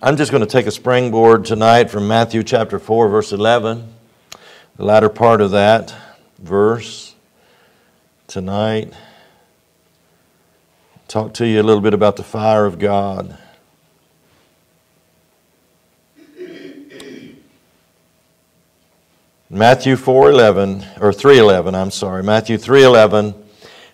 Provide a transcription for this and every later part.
I'm just going to take a springboard tonight from Matthew chapter 4, verse 11, the latter part of that verse tonight. Talk to you a little bit about the fire of God. Matthew 4:11 or 3:11, I'm sorry. Matthew 3:11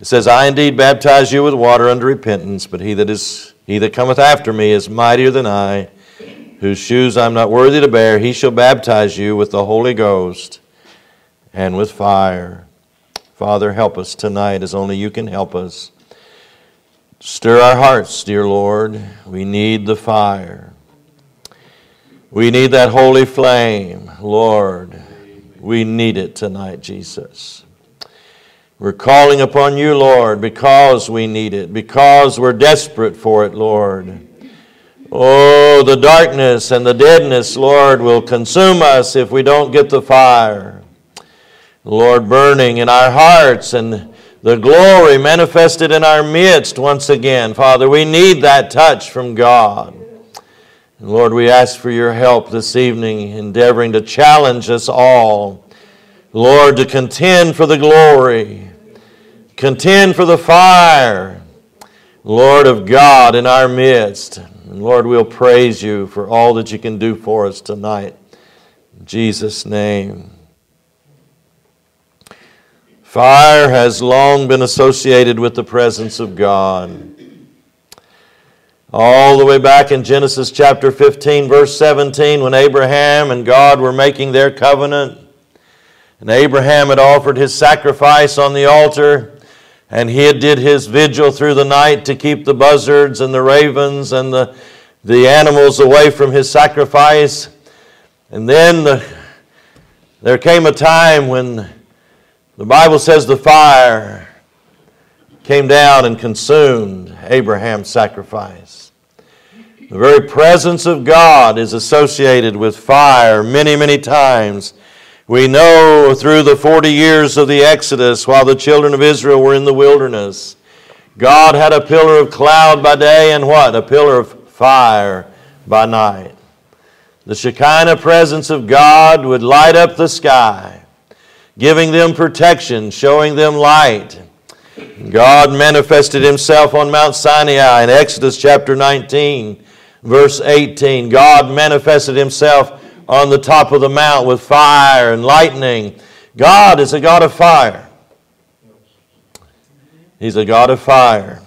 it says, "I indeed baptize you with water unto repentance, but he that is he that cometh after me is mightier than I, whose shoes I am not worthy to bear. He shall baptize you with the Holy Ghost and with fire. Father, help us tonight as only you can help us. Stir our hearts, dear Lord. We need the fire. We need that holy flame, Lord. We need it tonight, Jesus. We're calling upon you, Lord, because we need it, because we're desperate for it, Lord. Oh, the darkness and the deadness, Lord, will consume us if we don't get the fire. Lord, burning in our hearts and the glory manifested in our midst once again. Father, we need that touch from God. And Lord, we ask for your help this evening, endeavoring to challenge us all. Lord, to contend for the glory Contend for the fire, Lord of God, in our midst. And Lord, we'll praise you for all that you can do for us tonight. In Jesus' name. Fire has long been associated with the presence of God. All the way back in Genesis chapter 15, verse 17, when Abraham and God were making their covenant, and Abraham had offered his sacrifice on the altar, and he did his vigil through the night to keep the buzzards and the ravens and the, the animals away from his sacrifice. And then the, there came a time when the Bible says the fire came down and consumed Abraham's sacrifice. The very presence of God is associated with fire many, many times we know through the 40 years of the Exodus, while the children of Israel were in the wilderness, God had a pillar of cloud by day and what? A pillar of fire by night. The Shekinah presence of God would light up the sky, giving them protection, showing them light. God manifested himself on Mount Sinai in Exodus chapter 19, verse 18. God manifested himself on the top of the mount with fire and lightning. God is a God of fire. He's a God of fire.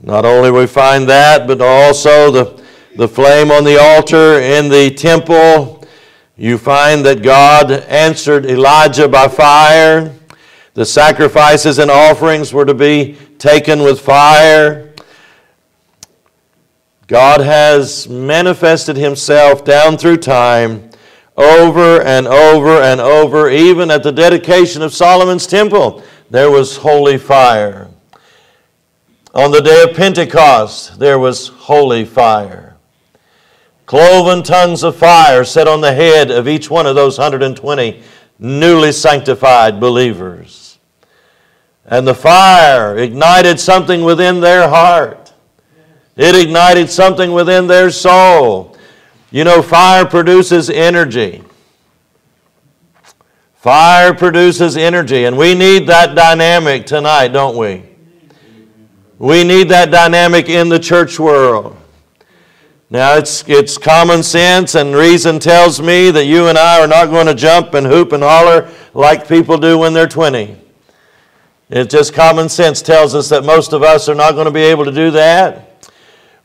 Not only we find that, but also the, the flame on the altar in the temple. You find that God answered Elijah by fire. The sacrifices and offerings were to be taken with fire. God has manifested himself down through time over and over and over. Even at the dedication of Solomon's temple, there was holy fire. On the day of Pentecost, there was holy fire. Cloven tongues of fire set on the head of each one of those 120 newly sanctified believers. And the fire ignited something within their heart. It ignited something within their soul. You know, fire produces energy. Fire produces energy, and we need that dynamic tonight, don't we? We need that dynamic in the church world. Now, it's, it's common sense, and reason tells me that you and I are not going to jump and hoop and holler like people do when they're 20. It's just common sense tells us that most of us are not going to be able to do that.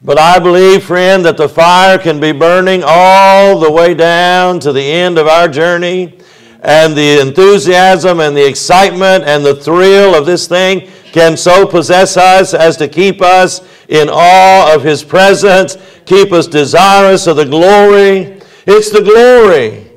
But I believe, friend, that the fire can be burning all the way down to the end of our journey. And the enthusiasm and the excitement and the thrill of this thing can so possess us as to keep us in awe of His presence, keep us desirous of the glory. It's the glory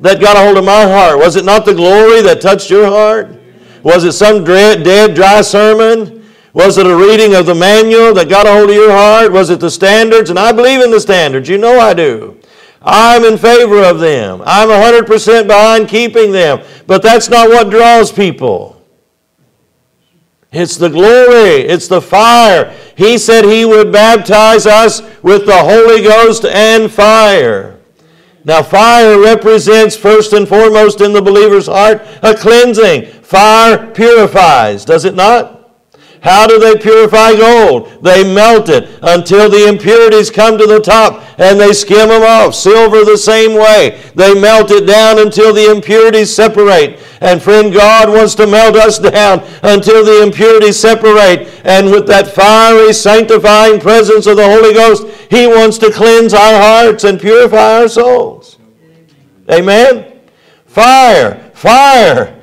that got a hold of my heart. Was it not the glory that touched your heart? Was it some dead, dry sermon? Was it a reading of the manual that got a hold of your heart? Was it the standards? And I believe in the standards. You know I do. I'm in favor of them. I'm 100% behind keeping them. But that's not what draws people. It's the glory, it's the fire, He said He would baptize us with the Holy Ghost and fire. Now, fire represents first and foremost in the believer's heart a cleansing. Fire purifies, does it not? How do they purify gold? They melt it until the impurities come to the top and they skim them off. Silver the same way. They melt it down until the impurities separate. And friend, God wants to melt us down until the impurities separate. And with that fiery, sanctifying presence of the Holy Ghost, He wants to cleanse our hearts and purify our souls. Amen? Fire, fire.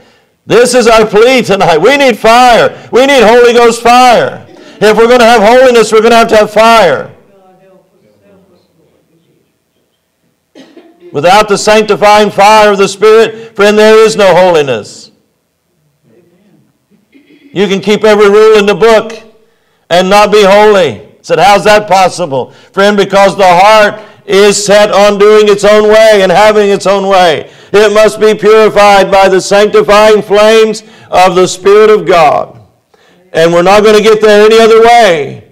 This is our plea tonight. We need fire. We need Holy Ghost fire. If we're going to have holiness, we're going to have to have fire. Without the sanctifying fire of the Spirit, friend, there is no holiness. You can keep every rule in the book and not be holy. I said, how's that possible? Friend, because the heart is set on doing its own way and having its own way. It must be purified by the sanctifying flames of the Spirit of God. And we're not going to get there any other way.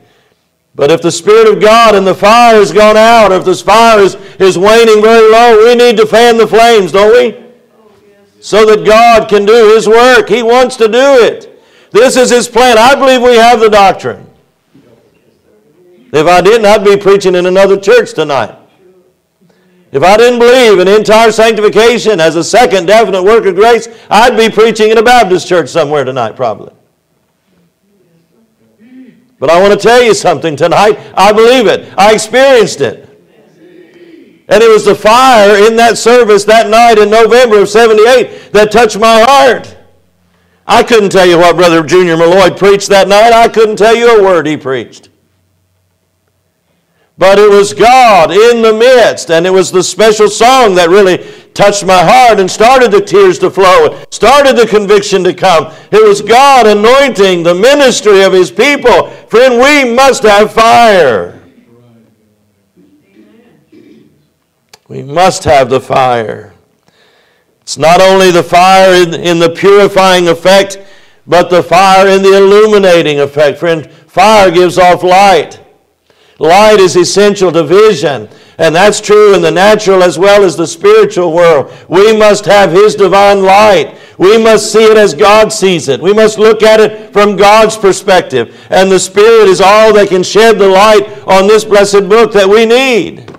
But if the Spirit of God and the fire has gone out, if this fire is, is waning very low, we need to fan the flames, don't we? So that God can do His work. He wants to do it. This is His plan. I believe we have the doctrine. If I didn't, I'd be preaching in another church tonight. If I didn't believe in entire sanctification as a second definite work of grace, I'd be preaching in a Baptist church somewhere tonight, probably. But I want to tell you something tonight. I believe it. I experienced it. And it was the fire in that service that night in November of 78 that touched my heart. I couldn't tell you what Brother Junior Malloy preached that night. I couldn't tell you a word he preached. But it was God in the midst, and it was the special song that really touched my heart and started the tears to flow, started the conviction to come. It was God anointing the ministry of His people. Friend, we must have fire. We must have the fire. It's not only the fire in, in the purifying effect, but the fire in the illuminating effect. Friend, fire gives off light. Light is essential to vision. And that's true in the natural as well as the spiritual world. We must have His divine light. We must see it as God sees it. We must look at it from God's perspective. And the Spirit is all that can shed the light on this blessed book that we need.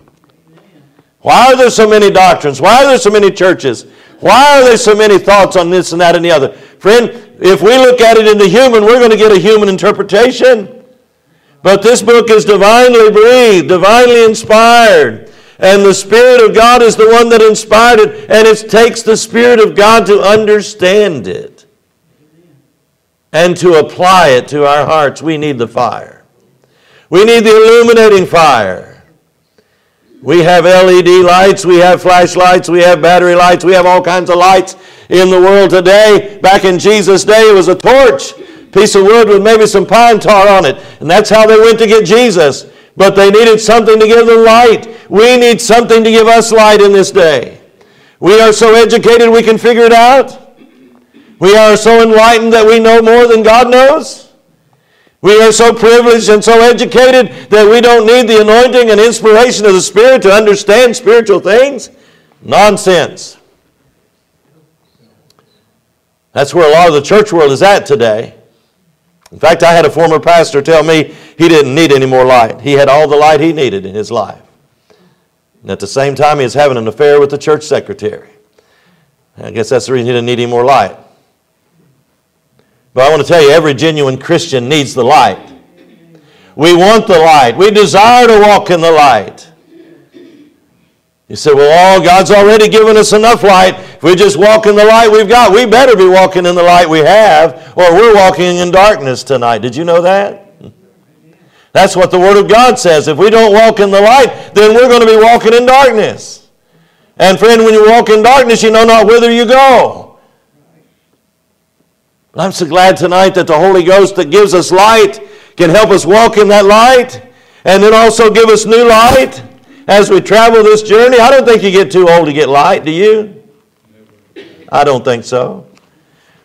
Why are there so many doctrines? Why are there so many churches? Why are there so many thoughts on this and that and the other? Friend, if we look at it in the human, we're going to get a human interpretation. But this book is divinely breathed, divinely inspired. And the Spirit of God is the one that inspired it, and it takes the Spirit of God to understand it and to apply it to our hearts. We need the fire. We need the illuminating fire. We have LED lights, we have flashlights, we have battery lights, we have all kinds of lights in the world today. Back in Jesus' day, it was a torch piece of wood with maybe some pine tar on it. And that's how they went to get Jesus. But they needed something to give them light. We need something to give us light in this day. We are so educated we can figure it out. We are so enlightened that we know more than God knows. We are so privileged and so educated that we don't need the anointing and inspiration of the Spirit to understand spiritual things. Nonsense. That's where a lot of the church world is at today. In fact, I had a former pastor tell me he didn't need any more light. He had all the light he needed in his life. And at the same time, he was having an affair with the church secretary. I guess that's the reason he didn't need any more light. But I want to tell you, every genuine Christian needs the light. We want the light. We desire to walk in the light. You say, well, oh, God's already given us enough light. If we just walk in the light we've got, we better be walking in the light we have, or we're walking in darkness tonight. Did you know that? That's what the Word of God says. If we don't walk in the light, then we're going to be walking in darkness. And friend, when you walk in darkness, you know not whither you go. But I'm so glad tonight that the Holy Ghost that gives us light can help us walk in that light and then also give us new light as we travel this journey. I don't think you get too old to get light, do you? I don't think so.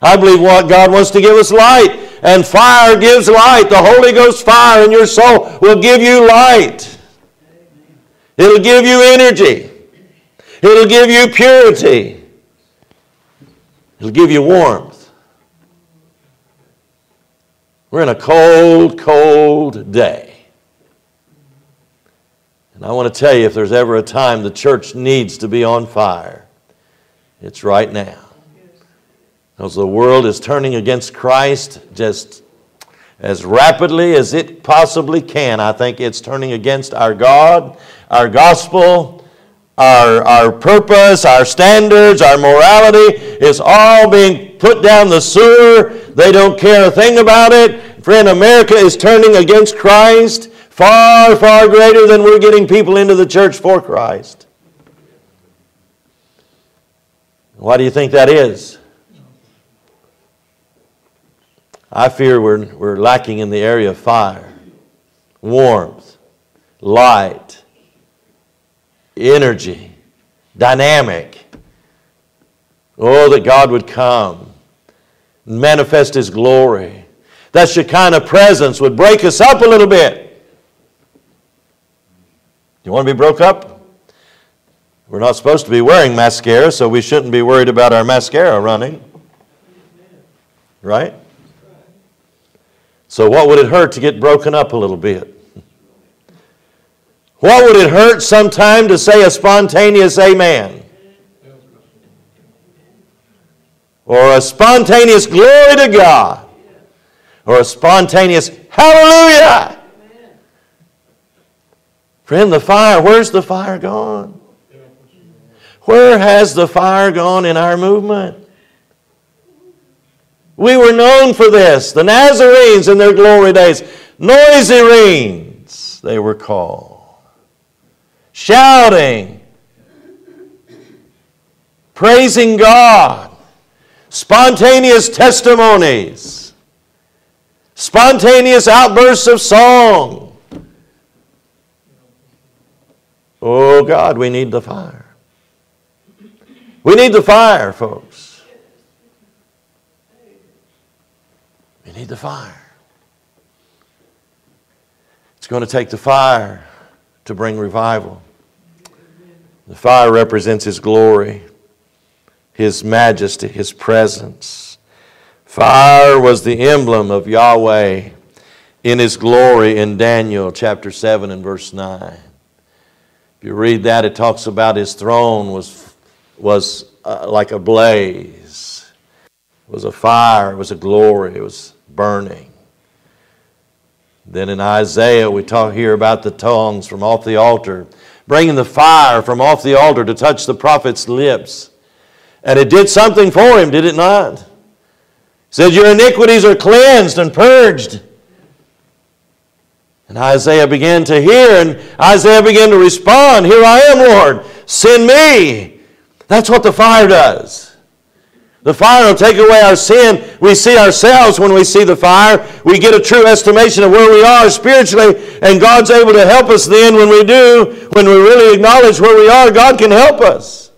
I believe what God wants to give us light And fire gives light. The Holy Ghost fire in your soul will give you light. It'll give you energy. It'll give you purity. It'll give you warmth. We're in a cold, cold day. And I want to tell you if there's ever a time the church needs to be on fire, it's right now. Because the world is turning against Christ just as rapidly as it possibly can. I think it's turning against our God, our gospel, our, our purpose, our standards, our morality is all being put down the sewer. They don't care a thing about it. Friend, America is turning against Christ far, far greater than we're getting people into the church for Christ. Why do you think that is? I fear we're, we're lacking in the area of fire, warmth, light, energy, dynamic. Oh, that God would come and manifest His glory. That Shekinah presence would break us up a little bit. You want to be broke up? We're not supposed to be wearing mascara, so we shouldn't be worried about our mascara running. Right? So, what would it hurt to get broken up a little bit? What would it hurt sometime to say a spontaneous amen? Or a spontaneous glory to God? Or a spontaneous hallelujah? Friend, the fire, where's the fire gone? Where has the fire gone in our movement? We were known for this. The Nazarenes in their glory days, Noiserenes, they were called. Shouting, praising God, spontaneous testimonies, spontaneous outbursts of song. Oh God, we need the fire. We need the fire, folks. We need the fire. It's going to take the fire to bring revival. The fire represents His glory, His majesty, His presence. Fire was the emblem of Yahweh in His glory in Daniel chapter 7 and verse 9. If you read that, it talks about His throne was, was uh, like a blaze, it was a fire, it was a glory, it was burning. Then in Isaiah, we talk here about the tongues from off the altar, bringing the fire from off the altar to touch the prophet's lips. And it did something for him, did it not? It said, Your iniquities are cleansed and purged. And Isaiah began to hear, and Isaiah began to respond Here I am, Lord, send me. That's what the fire does. The fire will take away our sin. We see ourselves when we see the fire. We get a true estimation of where we are spiritually, and God's able to help us then when we do, when we really acknowledge where we are, God can help us.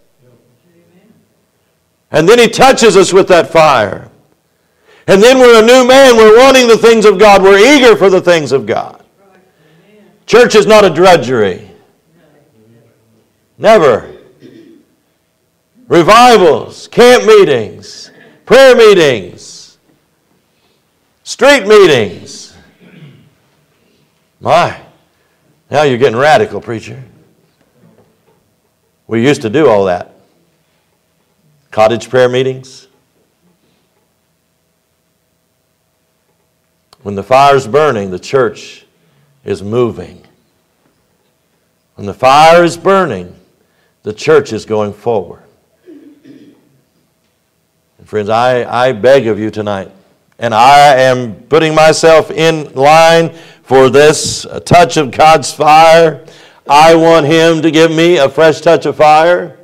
And then He touches us with that fire. And then we're a new man. We're wanting the things of God. We're eager for the things of God. Church is not a drudgery. Never revivals, camp meetings, prayer meetings, street meetings. My, now you're getting radical, preacher. We used to do all that. Cottage prayer meetings. When the fire's burning, the church is moving. When the fire is burning, the church is going forward. Friends, I, I beg of you tonight, and I am putting myself in line for this touch of God's fire. I want Him to give me a fresh touch of fire.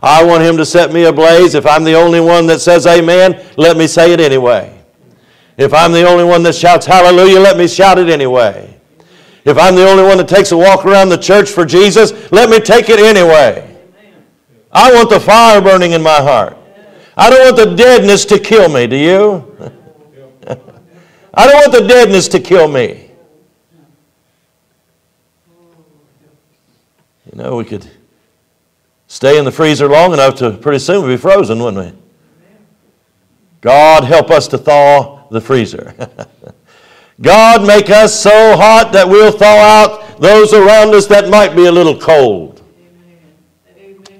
I want Him to set me ablaze. If I'm the only one that says amen, let me say it anyway. If I'm the only one that shouts hallelujah, let me shout it anyway. If I'm the only one that takes a walk around the church for Jesus, let me take it anyway. I want the fire burning in my heart. I don't want the deadness to kill me, do you? I don't want the deadness to kill me. You know, we could stay in the freezer long enough to pretty soon be frozen, wouldn't we? God help us to thaw the freezer. God make us so hot that we'll thaw out those around us that might be a little cold.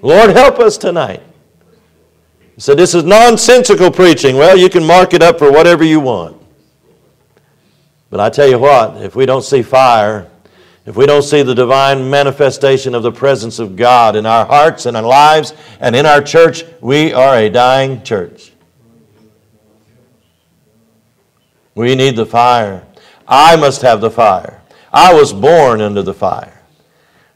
Lord, help us tonight. He said, This is nonsensical preaching. Well, you can mark it up for whatever you want. But I tell you what, if we don't see fire, if we don't see the divine manifestation of the presence of God in our hearts and our lives and in our church, we are a dying church. We need the fire. I must have the fire. I was born under the fire.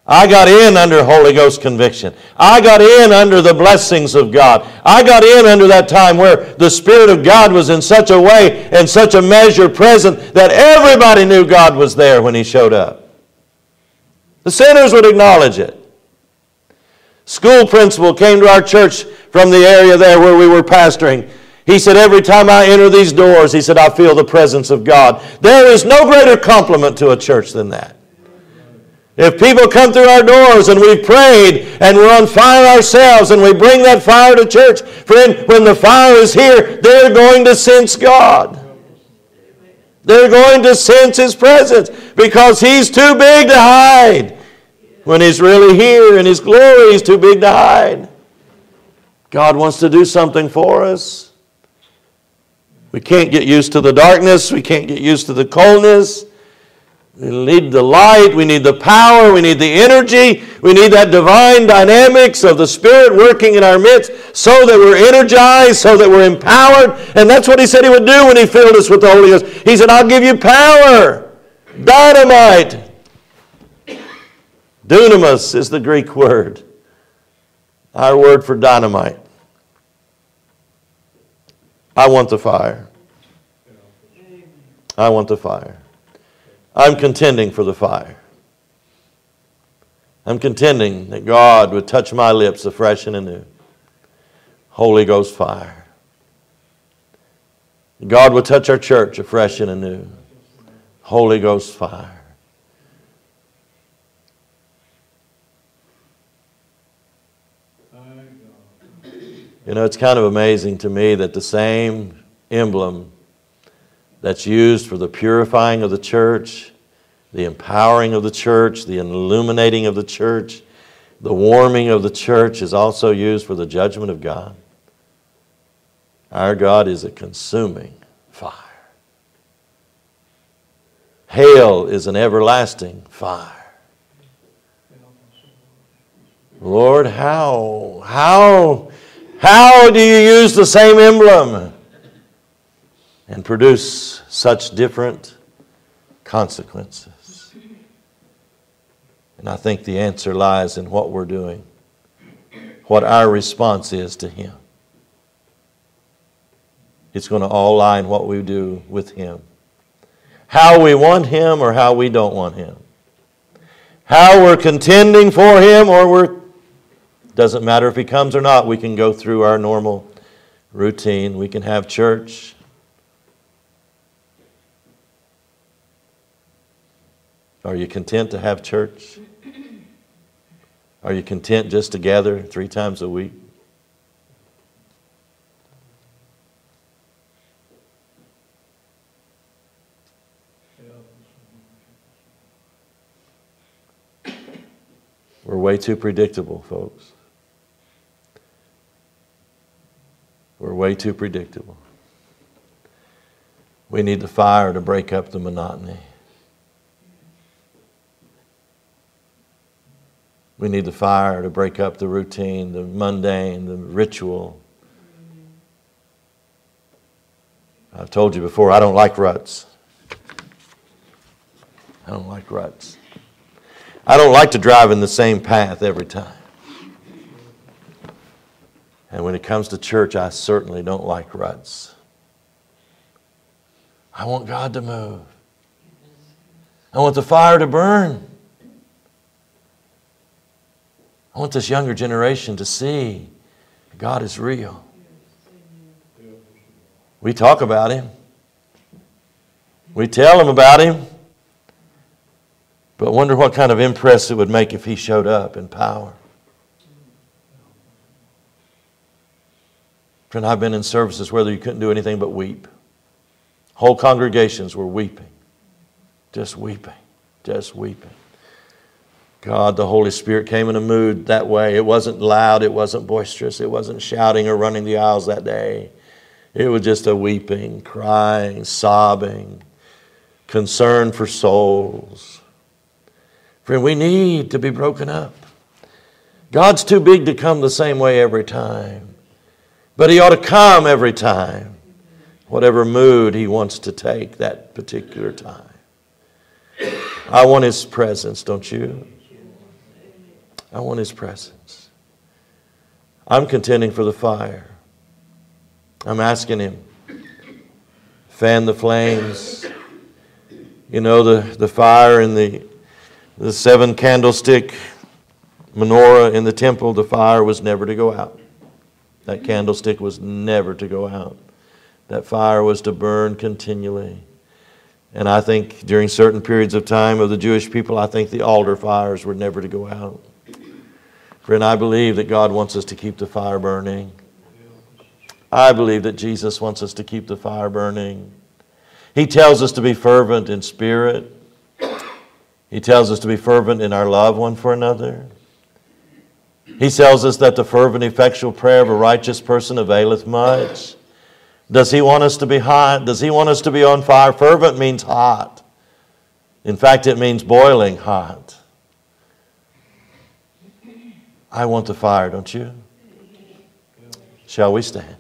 I got in under Holy Ghost conviction. I got in under the blessings of God. I got in under that time where the Spirit of God was in such a way and such a measure present that everybody knew God was there when He showed up. The sinners would acknowledge it. School principal came to our church from the area there where we were pastoring. He said, Every time I enter these doors, he said, I feel the presence of God. There is no greater compliment to a church than that. If people come through our doors and we've prayed and we're on fire ourselves and we bring that fire to church, friend, when the fire is here, they're going to sense God. They're going to sense His presence because He's too big to hide. When He's really here in His glory, He's too big to hide. God wants to do something for us. We can't get used to the darkness. We can't get used to the coldness. We need the light, we need the power, we need the energy, we need that divine dynamics of the Spirit working in our midst so that we're energized, so that we're empowered. And that's what He said He would do when He filled us with the Holy Ghost. He said, I'll give you power, dynamite. Dunamis is the Greek word, our word for dynamite. I want the fire. I want the fire. I'm contending for the fire. I'm contending that God would touch my lips afresh and anew. Holy Ghost fire. God would touch our church afresh and anew. Holy Ghost fire. You know, it's kind of amazing to me that the same emblem that's used for the purifying of the church, the empowering of the church, the illuminating of the church, the warming of the church is also used for the judgment of God. Our God is a consuming fire. Hail is an everlasting fire. Lord, how, how, how do you use the same emblem? and produce such different consequences? And I think the answer lies in what we're doing, what our response is to Him. It's going to all lie in what we do with Him. How we want Him or how we don't want Him. How we're contending for Him or we're. Doesn't matter if He comes or not, we can go through our normal routine. We can have church. Are you content to have church? Are you content just to gather three times a week? We're way too predictable, folks. We're way too predictable. We need the fire to break up the monotony. We need the fire to break up the routine, the mundane, the ritual. I've told you before, I don't like ruts. I don't like ruts. I don't like to drive in the same path every time. And when it comes to church, I certainly don't like ruts. I want God to move. I want the fire to burn. I want this younger generation to see God is real. We talk about Him. We tell him about him, but wonder what kind of impress it would make if he showed up in power. Friend, I've been in services where you couldn't do anything but weep. Whole congregations were weeping, just weeping, just weeping. God, the Holy Spirit came in a mood that way. It wasn't loud, it wasn't boisterous, it wasn't shouting or running the aisles that day. It was just a weeping, crying, sobbing, concern for souls. Friend, we need to be broken up. God's too big to come the same way every time, but He ought to come every time, whatever mood He wants to take that particular time. I want His presence, don't you? I want His presence. I'm contending for the fire. I'm asking Him, fan the flames. You know, the, the fire in the, the seven candlestick menorah in the temple, the fire was never to go out. That candlestick was never to go out. That fire was to burn continually. And I think during certain periods of time of the Jewish people, I think the altar fires were never to go out. Friend, I believe that God wants us to keep the fire burning. I believe that Jesus wants us to keep the fire burning. He tells us to be fervent in spirit. He tells us to be fervent in our love one for another. He tells us that the fervent, effectual prayer of a righteous person availeth much. Does he want us to be hot? Does he want us to be on fire? Fervent means hot. In fact, it means boiling hot. I want the fire, don't you? Shall we stand?